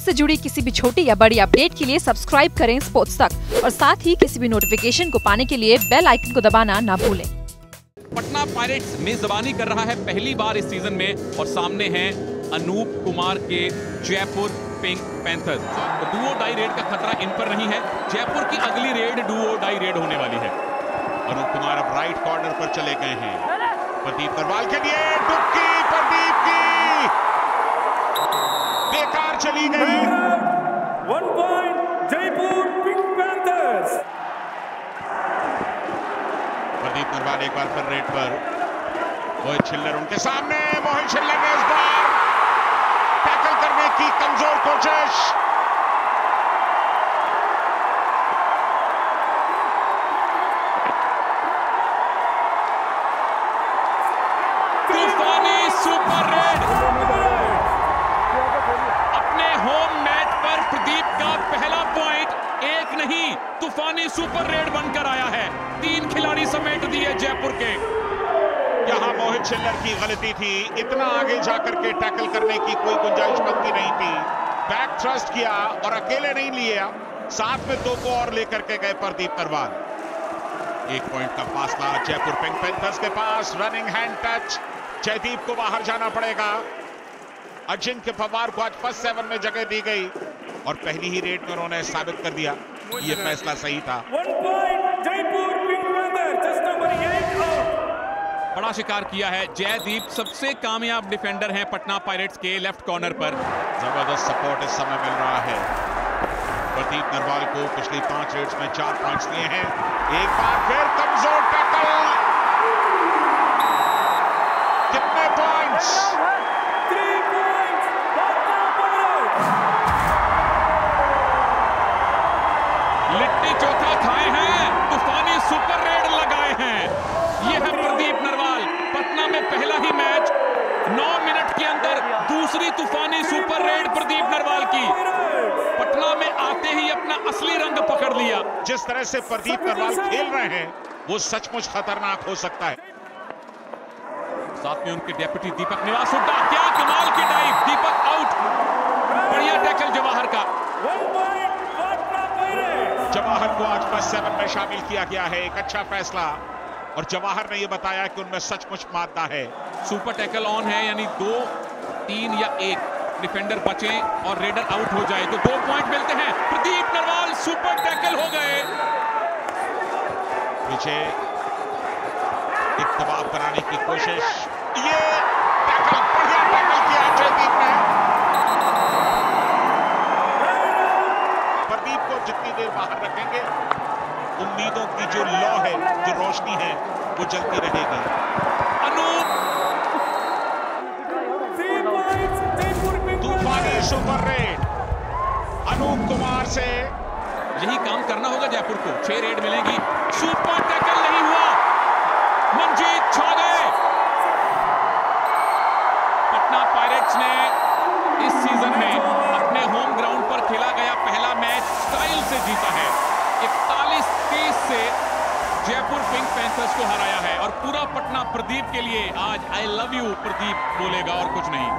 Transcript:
Sports से जुड़ी किसी भी छोटी या बड़ी अपडेट के लिए सब्सक्राइब करें स्पोर्ट्स तक। और साथ ही किसी भी नोटिफिकेशन को पाने के लिए बेल आइकन को दबाना ना भूलें। पटना पायरेट्स मेजबानी कर रहा है पहली बार इस सीज़न में और सामने हैं अनूप कुमार के Jaipur Pink Panthers do or die raid का खतरा इन पर नहीं है, जयपुर की अगली रेड डुओ डाई रेड होने वाली है। अनूप कुमार अब राइट कॉर्नर पर चले गए हैं। प्रदीप नरवाल के लिए डुबकी प्रदीप की बेकार चली गई। One point Jaipur Pink Panthers Pradeep Narwal एक बार फिर रेट पर। मोहित छिल्लर उनके सामने मोहित छिल्लर ने इस बार टैकल करने की कमज़ोर कोशिश। नहीं, तूफानी सुपर रेड बनकर आया है। तीन खिलाड़ी समेट दिए जयपुर के। यहाँ मोहित छिल्लर की गलती थी। इतना आगे जाकर के टैकल करने की कोई गुंजाइश बनती नहीं थी। बैक थ्रस्ट किया और अकेले नहीं लिया साथ में दो को और लेकर के गए प्रदीप नरवाल एक पॉइंट का फासला जयपुर पिंक पेंथर्स के पास। रनिंग हैंड टच जयदीप को बाहर जाना पड़ेगा। अजिंक्य पवार को आज फ़र्स्ट सेवन में जगह दी गई और पहली ही रेड में उन्होंने साबित कर दिया ये फैसला सही था. बड़ा शिकार किया है जयदीप। सबसे कामयाब डिफेंडर हैं पटना पायरेट्स के लेफ़्ट कॉर्नर पर। ज़बरदस्त सपोर्ट इस समय मिल रहा है। प्रदीप नरवाल को पिछली पाँच रेड्स में चार पॉइंट्स दिए हैं। एक बार फिर कमज़ोर टैकल कितने पॉइंट्स लिट्टी चोखा खाए हैं। तूफानी सुपर रेड लगाए हैं। ये है प्रदीप नरवाल। पटना में पहला ही मैच। नौ मिनट के अंदर दूसरी तूफानी सुपर रेड प्रदीप नरवाल की। पटना में आते ही अपना असली रंग पकड़ लिया। जिस तरह से प्रदीप नरवाल खेल रहे हैं वो सचमुच खतरनाक हो सकता है। साथ में उनके डेप्यूटी दीपक निवास हुड्डा क्या कमाल की डाइव दीपक आउट बढ़िया टैकल जवाहर का One point, Patna Pirates. Jawahar को आज फ़र्स्ट सेवन में शामिल किया गया है। एक अच्छा फैसला। और जवाहर ने यह बताया कि उनमें सचमुच मादा है। सुपर टैकल ऑन है यानी दो तीन या एक डिफेंडर बचे और रेडर आउट हो जाए। तो दो पॉइंट मिलते हैं। प्रदीप नरवाल सुपर टैकल हो गए। पीछे एक दबाव बनाने की कोशिश। ये टैकल बढ़िया टैकल किया जयदीप ने। प्रदीप को जितनी देर बाहर रखेंगे उम्मीदों की जो लौ है जो रोशनी है वो जलती रहेगी। अनूप! तूफानी सुपर रेड अनूप कुमार से। यही काम करना होगा जयपुर को। छह रेड मिलेगी। सुपर टैकल नहीं हुआ। मंजीत छा गए पटना पायरेट्स ने इस सीज़न में अपने होम ग्राउंड पर खेला गया पहला मैच स्टाइल से जीता है। पिंक पैंथर्स को हराया है और पूरा पटना प्रदीप के लिए आज आई लव यू प्रदीप बोलेगा और कुछ नहीं।